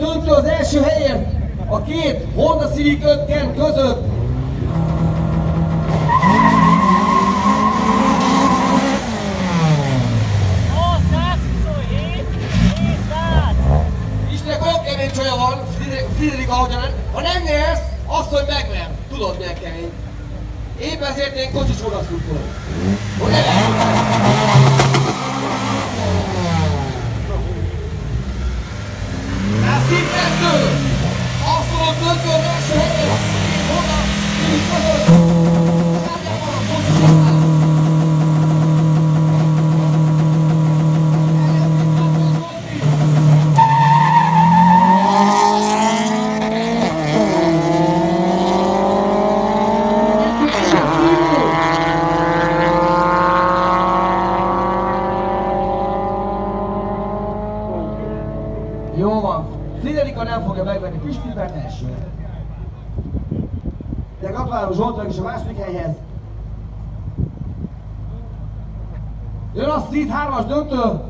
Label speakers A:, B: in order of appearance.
A: döntő az első helyért a két Honda Civic 5 Ken között.
B: Ó, 127, 200!
A: Istenek olyan kemény csaja van, Friedrich ahogyan, ha nem nyersz, azt, hogy megver. Tudod milyen kemény. Épp ezért én kocsis oda Asıl Jó van. Friderika nem fogja megvenni Pistiben első. De gratulálok Zsoltnak is a második helyhez. Jön a Street 3-as döntő.